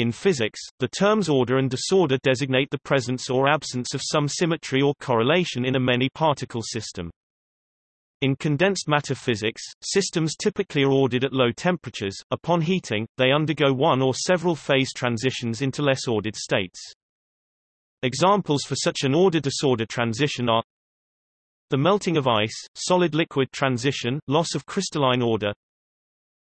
In physics, the terms order and disorder designate the presence or absence of some symmetry or correlation in a many-particle system. In condensed matter physics, systems typically are ordered at low temperatures. Upon heating, they undergo one or several phase transitions into less ordered states. Examples for such an order-disorder transition are the melting of ice, solid-liquid transition, loss of crystalline order,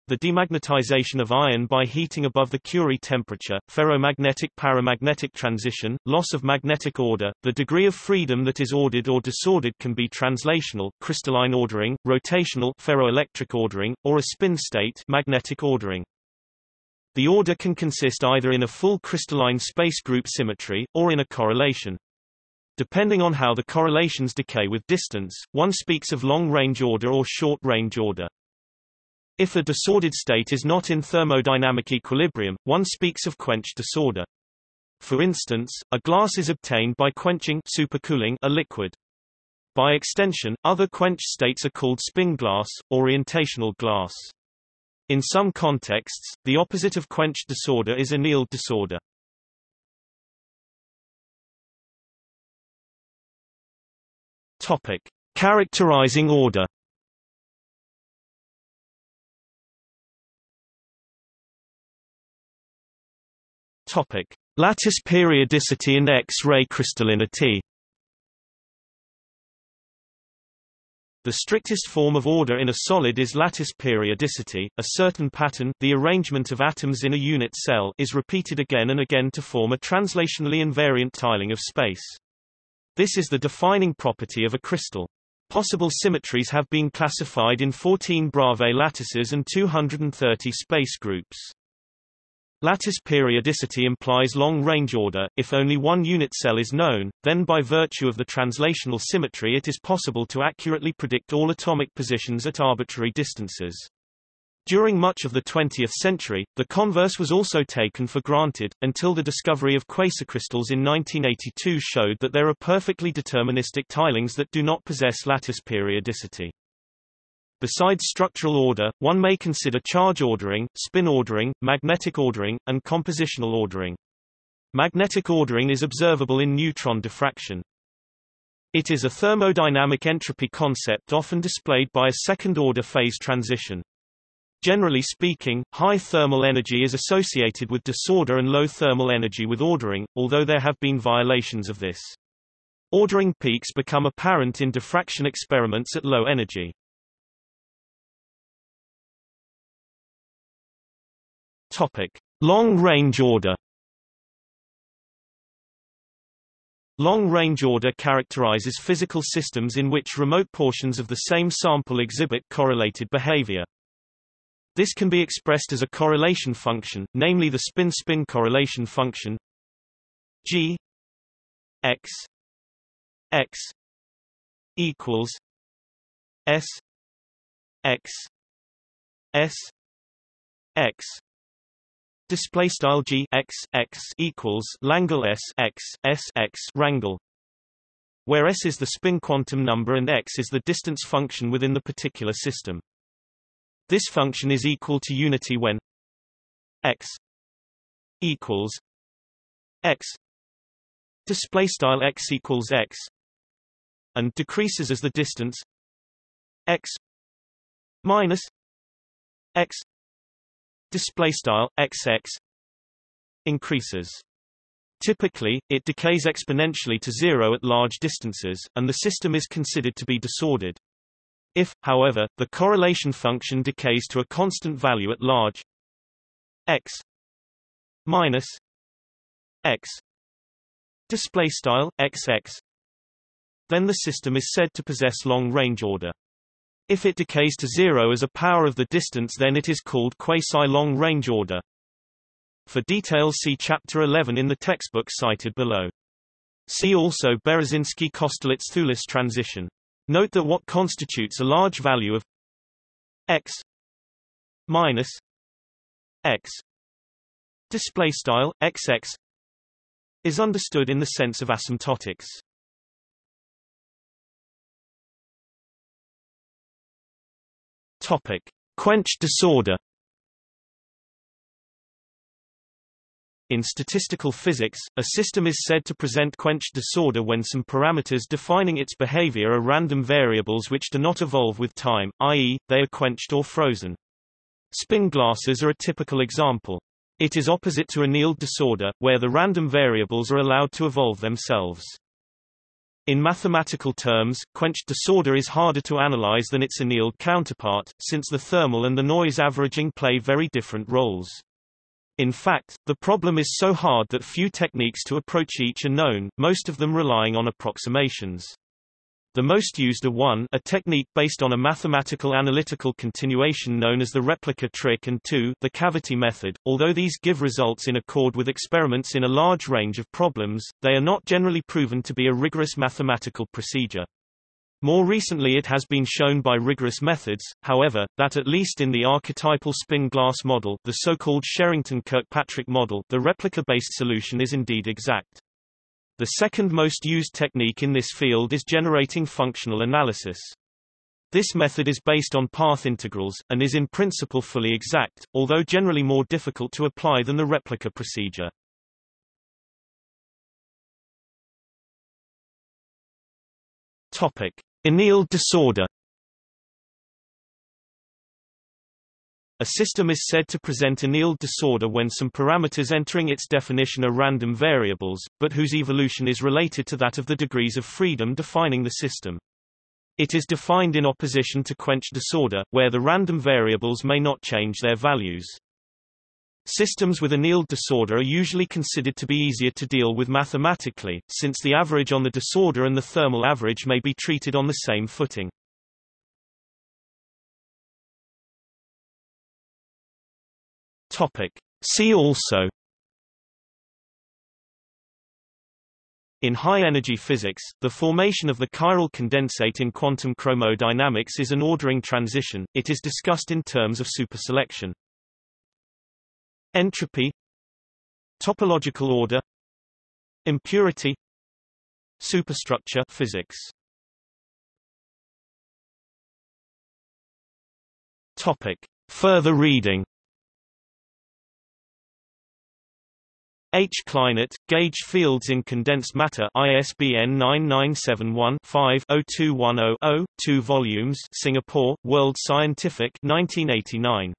the demagnetization of iron by heating above the Curie temperature, ferromagnetic-paramagnetic transition, loss of magnetic order, the degree of freedom that is ordered or disordered can be translational crystalline ordering, rotational ferroelectric ordering, or a spin state magnetic ordering. The order can consist either in a full crystalline space group symmetry, or in a correlation. Depending on how the correlations decay with distance, one speaks of long-range order or short-range order. If a disordered state is not in thermodynamic equilibrium, one speaks of quenched disorder. For instance, a glass is obtained by quenching supercooling a liquid. By extension, other quench states are called spin glass, orientational glass. In some contexts, the opposite of quenched disorder is annealed disorder. Topic: Characterizing order. Topic: Lattice periodicity and X-ray crystallinity. The strictest form of order in a solid is lattice periodicity. A certain pattern, the arrangement of atoms in a unit cell, is repeated again and again to form a translationally invariant tiling of space. This is the defining property of a crystal. Possible symmetries have been classified in 14 Bravais lattices and 230 space groups. Lattice periodicity implies long-range order. If only one unit cell is known, then by virtue of the translational symmetry it is possible to accurately predict all atomic positions at arbitrary distances. During much of the 20th century, the converse was also taken for granted, until the discovery of quasicrystals in 1982 showed that there are perfectly deterministic tilings that do not possess lattice periodicity. Besides structural order, one may consider charge ordering, spin ordering, magnetic ordering, and compositional ordering. Magnetic ordering is observable in neutron diffraction. It is a thermodynamic entropy concept often displayed by a second-order phase transition. Generally speaking, high thermal energy is associated with disorder and low thermal energy with ordering, although there have been violations of this. Ordering peaks become apparent in diffraction experiments at low energy. Topic: Long-range order. Long-range order characterizes physical systems in which remote portions of the same sample exhibit correlated behavior. This can be expressed as a correlation function, namely the spin-spin correlation function g x x equals s x s x Display style g x x equals Langle s x s x rangle, where s is the spin quantum number and x is the distance function within the particular system. This function is equal to unity when x equals x display style x equals x and decreases as the distance x minus x display style xx increases. Typically, it decays exponentially to zero at large distances, and the system is considered to be disordered. If, however, the correlation function decays to a constant value at large x minus x display style xx, then the system is said to possess long-range order. If it decays to zero as a power of the distance then it is called quasi-long-range order. For details see Chapter 11 in the textbook cited below. See also Berezinskii-Kosterlitz-Thouless transition. Note that what constitutes a large value of x minus x display style xx is understood in the sense of asymptotics. Topic: Quenched disorder. In statistical physics, a system is said to present quenched disorder when some parameters defining its behavior are random variables which do not evolve with time, i.e., they are quenched or frozen. Spin glasses are a typical example. It is opposite to annealed disorder, where the random variables are allowed to evolve themselves. In mathematical terms, quenched disorder is harder to analyze than its annealed counterpart, since the thermal and the noise averaging play very different roles. In fact, the problem is so hard that few techniques to approach each are known, most of them relying on approximations. The most used are 1 a technique based on a mathematical analytical continuation known as the replica trick and 2 the cavity method. Although these give results in accord with experiments in a large range of problems, they are not generally proven to be a rigorous mathematical procedure. More recently it has been shown by rigorous methods, however, that at least in the archetypal spin glass model the so-called Sherrington-Kirkpatrick model the replica-based solution is indeed exact. The second most used technique in this field is generating functional analysis. This method is based on path integrals, and is in principle fully exact, although generally more difficult to apply than the replica procedure. Topic. Annealed disorder A system is said to present annealed disorder when some parameters entering its definition are random variables, but whose evolution is related to that of the degrees of freedom defining the system. It is defined in opposition to quenched disorder, where the random variables may not change their values. Systems with annealed disorder are usually considered to be easier to deal with mathematically, since the average on the disorder and the thermal average may be treated on the same footing. Topic. See also In high-energy physics, the formation of the chiral condensate in quantum chromodynamics is an ordering transition, it is discussed in terms of superselection. Entropy Topological order Impurity Superstructure physics Topic. Further reading H. Kleinert, Gauge Fields in Condensed Matter ISBN 9971-5-0210-0, 2 volumes Singapore, World Scientific 1989.